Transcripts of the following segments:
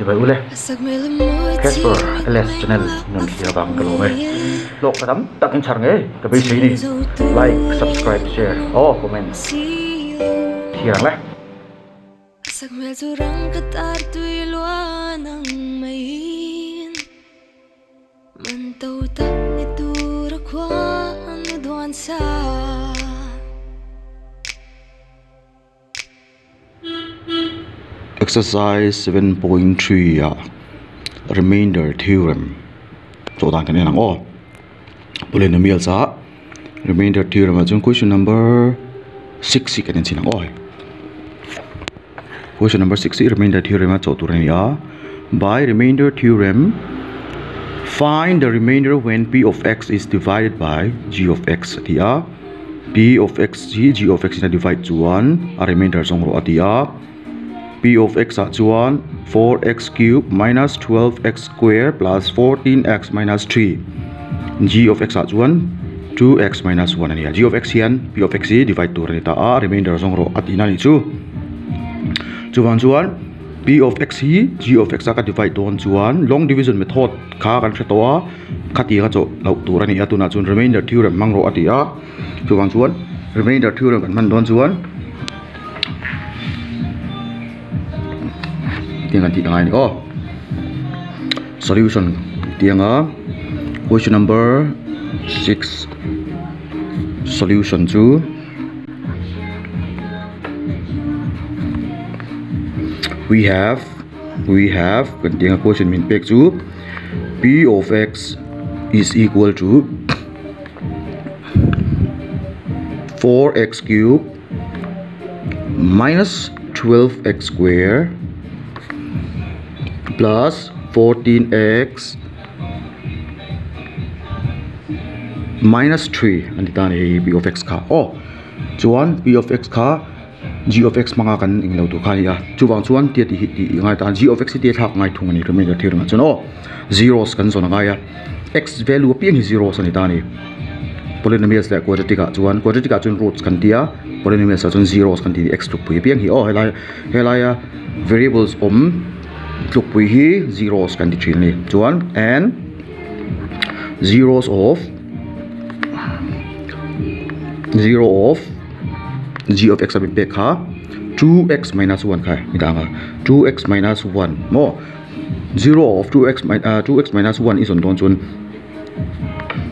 chỉ phải ule Casper LS channel nằm kia bằng cái lối lộc cái tấm tặng em chẳng ấy cái bên này like subscribe share oh comment thì rằng đấy. Exercise 7.3 ya uh, remainder theorem. So dan kan nang oh boleh namil sa remainder theorem uh, ajung question number 6 kan sin oh question number 6 remainder theorem uh, ya by remainder theorem find the remainder when p of x is divided by g of x atia p of x g g of x is divided to 1 a remainder song ro atia p of x at 1 4x cubed minus 12x squared plus 14x minus 3 g of x at 1 2x minus 1 ani g of x hian p of x divide tur ni ta a remainder zong ro at ina ni chu chuan chuan p of x hi g of x ka divide don chuan long division method kha kan thre towa khati ga cho lo tur ani atuna chun remainder theorem mang ro atia chuan chuan remainder theorem kan man don chuan tiang ti kang oh solution tiang question number 6 solution to we have we have kantiang question min pek two. P of x is equal to 4x cube minus 12x square plus 14x minus 3 anh ta này b of x ka oh chuan b of x ka g of x manga kan ing lo tu kha ya chuwang chuan tia ti hi ti ngai tan g of x ti thak ngai thung ani remainder thir ma chuan oh zeros kan zona ngai ya x value piang hi zeros ani ta ni polynomials la quadratic a chuan quadratic a chuan roots kan tia polynomials a chuan zeros kan ti x tu pui piang hi oh helai helai variables om tluk pui hi zeros kan ti thin ni chuan and zeros of zero of g of x abin pek ha 2x minus 1 khai idanga 2x minus 1 mo 0 of 2x min uh, 2x minus 1 is on don chun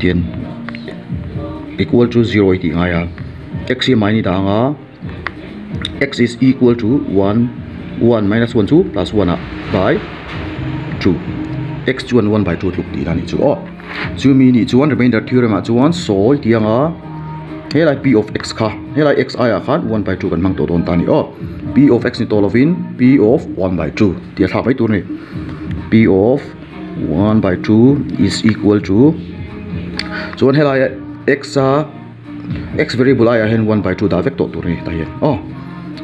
tien. Equal to 0 iti nga ya. X hi mai ni danga x is equal to 1 1 minus 1 2 plus 1 by 2 x chuan 1 by 2 luk ti la ni chu oh chu mi ni chuan remainder theorem a chuan so ti anga he lai p of x kha he lai x i a khan 1 by 2 kan mang to don ta ni oh. P of x ni to lovin p of 1 by 2 ti thak mai tur ni. P of 1 by 2 is equal to chuan he lai x a x variable a hen 1 by 2 da vek to tur ni ta hian oh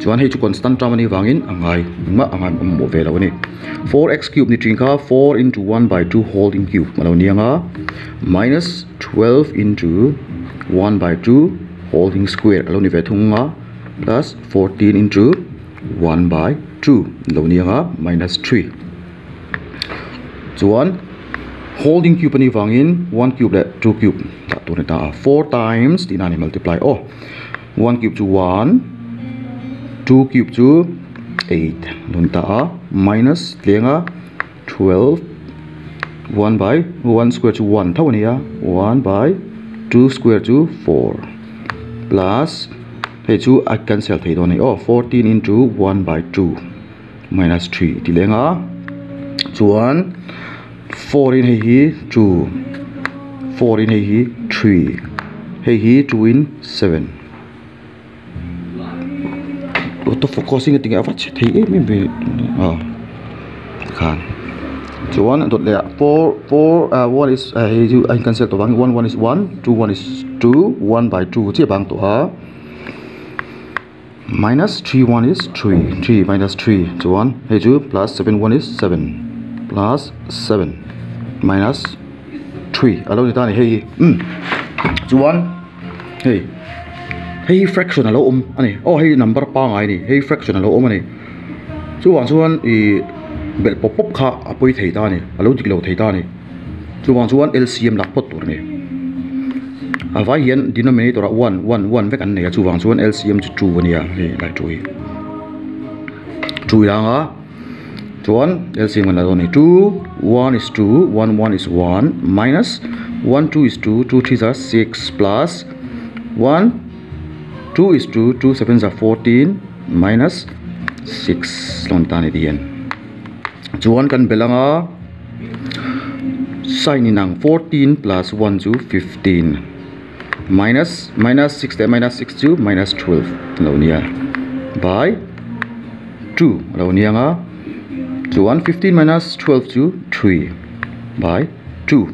chuan hei chu constant term ani wangin angai ma angai mo ve lo ni 4x cube ni tring kha 4 into 1 by 2 holding cube. Malo ni anga minus 12 into 1 by 2 holding square. Alo ni ve thunga plus 14 into 1 by 2 lo ni anga minus 3 chuan holding cube ani wangin 1 cube le 2 cube. Ta tu ta 4 times tin ani multiply oh 1 cube to 1 2 cube 2 8 đúng ta minus lenga 12 1 by? 1 square to 1 thau ania 1 by? 2 square to 4 plus? Hei chu I cancel thei do này. oh 14 into 1 by 2 minus 3 ti lenga chuan 4 in hei hi 2 4 in hei hi 3 hei hi 2 in 7 auto focusing ting avat che thei em em be à khan chuan tốt đẹp four four uh, one is à, uh, you anh kan sel to bang one one is one two one is two one by two che bang to ha minus three one is three. Three minus three chuan hey chu plus seven one is seven. Plus seven minus three. Alo ni ta này hey um chuan hey. Ừ. hei fraction alo um ani. Oh hei number pa ngai ni. Hei fraction alo um ani. Chuan chuan i bel pop pop kha apoi thei ta ni. Alo dik lo thei ta ni. Chuwang chuan LCM lak pot tur ni. Avai hian denominator 1 1 1 vek an nei chuwang chuan LCM chu 2 ania he lai chui chui anga chuan LCM kan la ni. 2 1 is 2 1 1 is 1 minus 1 2 is 2 2 3 are 6 plus 1 two स् two two seven fourteen minus six lien जुवा कन् बेल सय निनाङ four plus one जु fifteen minus minus minus six two minus twelve ल by two लुवा fifteen minus twelve two three by two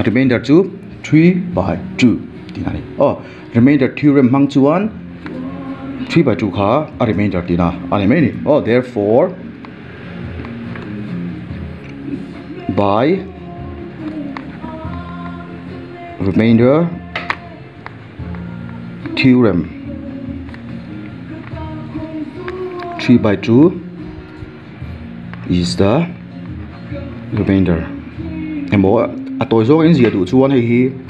remainder चु three by two remainder theorem mang chuan 3 by 2 kha a remainder tina. Na, mai remainder. oh therefore by remainder theorem. 3 by 2 is the remainder. Em bảo à, à tôi zo in zia du chuan hei hi?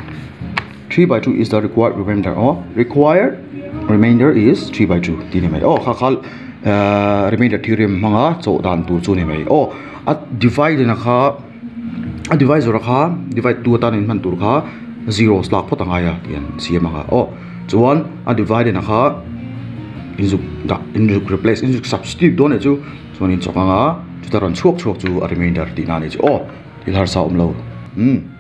3 by 2 is the required remainder. Oh required remainder is 3 by 2 ti ni mai oh kha khal uh, remainder theorem manga cho dan tu chu ni mai oh at divide na kha a divisor kha divide tu tan in man tur kha zeros lak phot anga ya tian siam kha oh chuan a divide na kha injuk da injuk replace injuk substitute don chu chuan in chokanga chu ta ron chuak chuak chu a remainder ti na ni chu. Oh tilhar sa um lo. Hm